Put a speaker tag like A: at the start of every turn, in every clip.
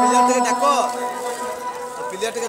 A: ପିଲାଟିକେ ଡାକ ପିଲାଟିକେ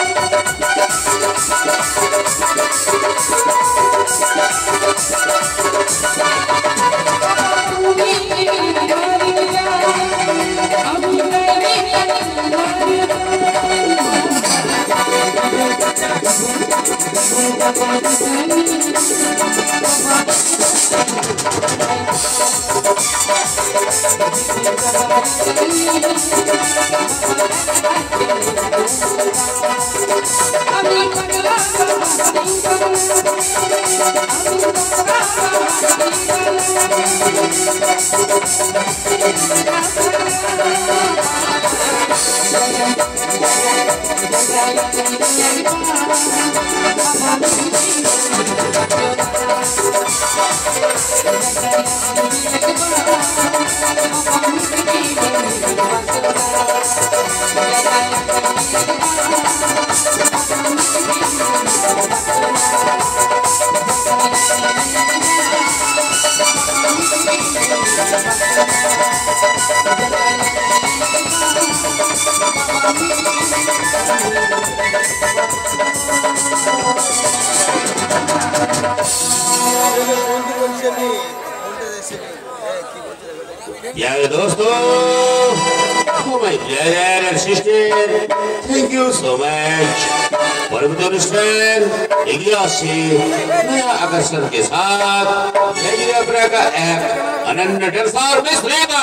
A: I'm Thank
B: you. दोस्तों Oh my brother and sister, thank you नया आकर्षण के साथ नैजीरिया का एक अनन्य डर सार में सुनेगा